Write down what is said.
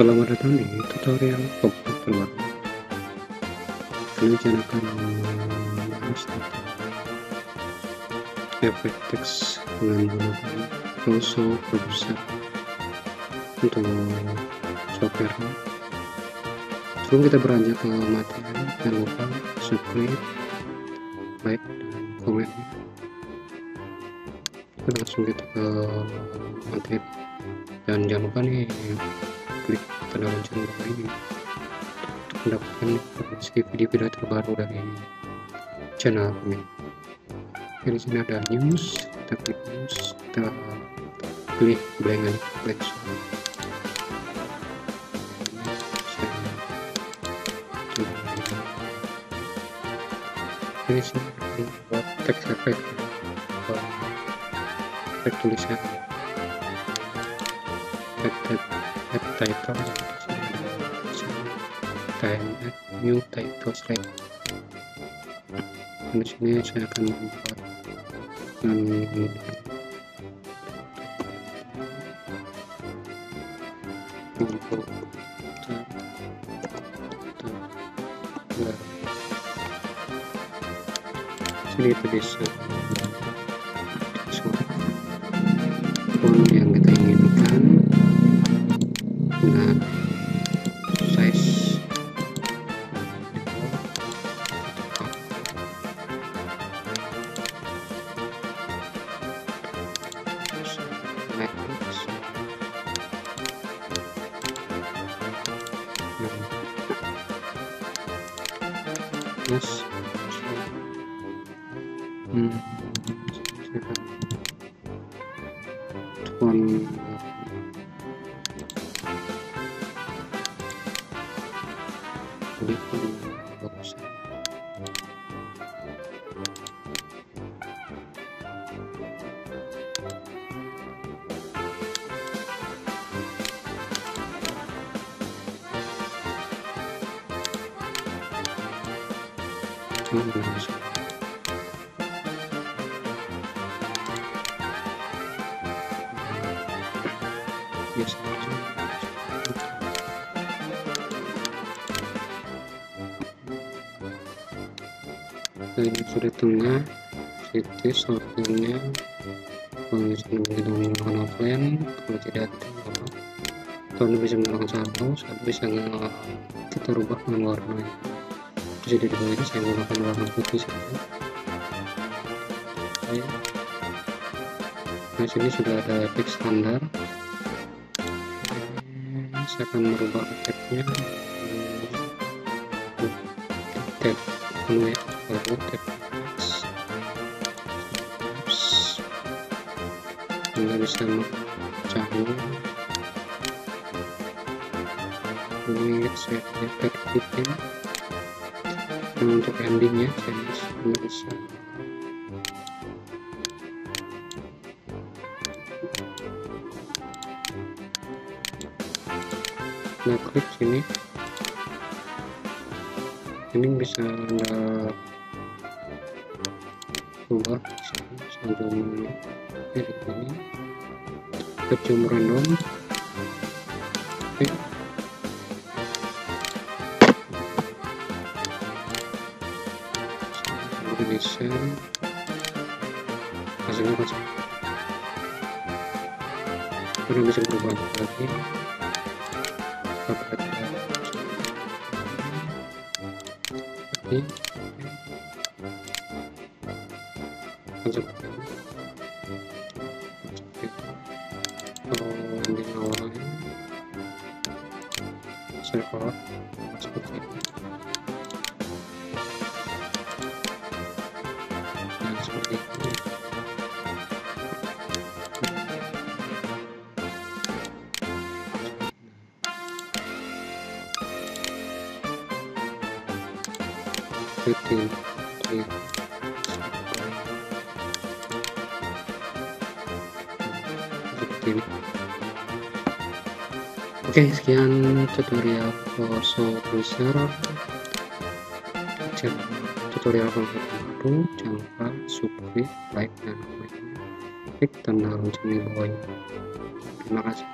Selamat datang di tutorial komputer terbaru. Kali ini akan membahas tentang efek teks dengan menggunakan Photoshop Producer untuk software. Sebelum kita beranjak ke materi, jangan lupa subscribe, like, dan komen. Kita langsung kita ke materi. Dan jangan lupa nih untuk mendapatkan informasi video-video terbaru dari channel kami. Di sini ada news, kita klik news, kita pilih blank blank ini sih buat teks efek efek tulisan add title dan add new title slide di sini saya akan membuat um, untuk sini yes. Hmm. Font jadi Hmm, bagus. Yes. ini sudah tengah situ sortirnya pengisian begitu menggunakan offline kalau tidak atau anda bisa menggunakan satu satu bisa kita rubah dengan warna jadi di bawah ini saya menggunakan warna putih saja. Nah sini sudah ada efek standar. Saya akan merubah efeknya tab menu ya tab anda bisa memecahnya ini saya untuk endingnya saya bisa. Nah klik sini. Ini bisa anda ubah sambil dari ini. Kecum random. Oke bisa hasilnya kosong kita bisa berubah lagi. Apakah ini. Ini seperti seperti ini oke sekian tutorial Photoshop Producer tutorial komputer jangan lupa subscribe like dan komen klik tanda lonceng di bawah ini terima kasih